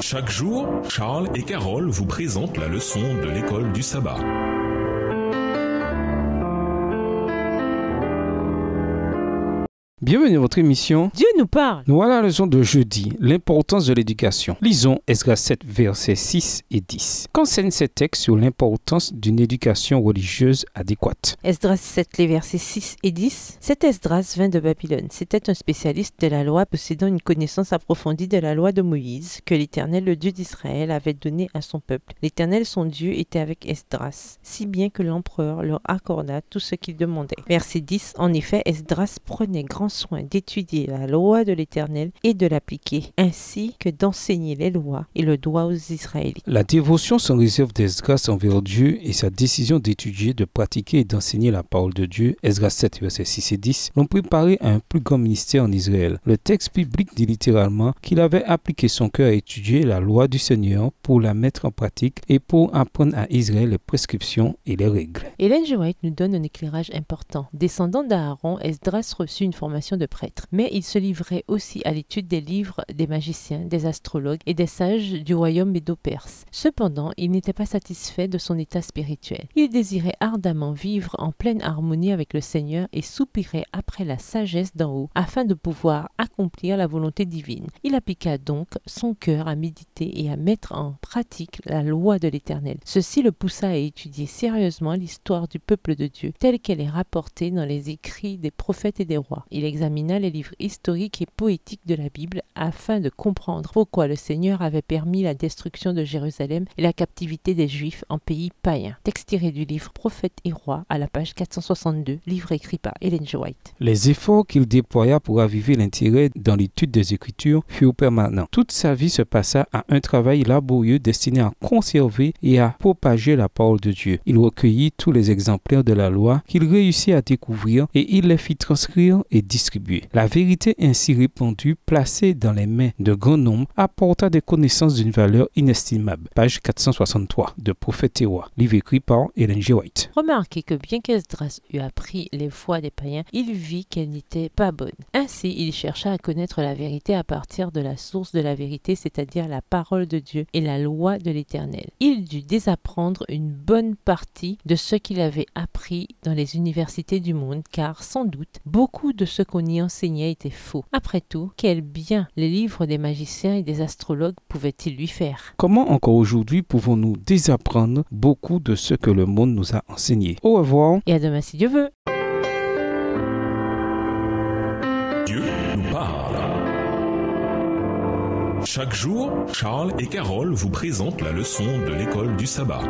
Chaque jour, Charles et Carole vous présentent la leçon de l'école du sabbat. Bienvenue à votre émission. Dieu nous parle. Nous voilà la leçon de jeudi, l'importance de l'éducation. Lisons Esdras 7, versets 6 et 10. Qu'enseigne ces textes sur l'importance d'une éducation religieuse adéquate? Esdras 7, les versets 6 et 10. Cet Esdras vint de Babylone. C'était un spécialiste de la loi possédant une connaissance approfondie de la loi de Moïse que l'Éternel, le Dieu d'Israël, avait donnée à son peuple. L'Éternel, son Dieu, était avec Esdras, si bien que l'empereur leur accorda tout ce qu'il demandait. Verset 10. En effet, Esdras prenait grand soin d'étudier la loi de l'Éternel et de l'appliquer, ainsi que d'enseigner les lois et le droit aux Israélites. La dévotion sans réserve d'Esdras envers Dieu et sa décision d'étudier, de pratiquer et d'enseigner la parole de Dieu, Esdras 7, versets 6 et 10, l'ont préparé à un plus grand ministère en Israël. Le texte biblique dit littéralement qu'il avait appliqué son cœur à étudier la loi du Seigneur pour la mettre en pratique et pour apprendre à Israël les prescriptions et les règles. Hélène. White nous donne un éclairage important. Descendant d'Aaron, Esdras reçut une formation de prêtre, mais il se livrait aussi à l'étude des livres des magiciens, des astrologues et des sages du royaume médo-perse. Cependant, il n'était pas satisfait de son état spirituel. Il désirait ardemment vivre en pleine harmonie avec le Seigneur et soupirait après la sagesse d'en haut, afin de pouvoir accomplir la volonté divine. Il appliqua donc son cœur à méditer et à mettre en pratique la loi de l'Éternel. Ceci le poussa à étudier sérieusement l'histoire du peuple de Dieu, telle qu'elle est rapportée dans les écrits des prophètes et des rois. Examina les livres historiques et poétiques de la Bible afin de comprendre pourquoi le Seigneur avait permis la destruction de Jérusalem et la captivité des Juifs en pays païen. Texte tiré du livre Prophètes et rois à la page 462, livre écrit par Ellen G. White. Les efforts qu'il déploya pour aviver l'intérêt dans l'étude des Écritures furent permanents. Toute sa vie se passa à un travail laborieux destiné à conserver et à propager la parole de Dieu. Il recueillit tous les exemplaires de la loi qu'il réussit à découvrir et il les fit transcrire et distribuer. La vérité ainsi répandue, placée dans les mains de grand nombre, apporta des connaissances d'une valeur inestimable. Page 463 de Prophète et Roi, livre écrit par Ellen G. White. Remarquez que bien qu'Esdras eût appris les foi des païens, il vit qu'elle n'était pas bonne. Ainsi, il chercha à connaître la vérité à partir de la source de la vérité, c'est-à-dire la parole de Dieu et la loi de l'Éternel. Il dut désapprendre une bonne partie de ce qu'il avait appris dans les universités du monde, car sans doute beaucoup de ce qu'on y enseignait était faux. Après tout, quel bien les livres des magiciens et des astrologues pouvaient-ils lui faire? Comment encore aujourd'hui pouvons-nous désapprendre beaucoup de ce que le monde nous a enseigné? Au revoir. Et à demain si Dieu veut. Dieu nous parle. Chaque jour, Charles et Carole vous présentent la leçon de l'école du sabbat.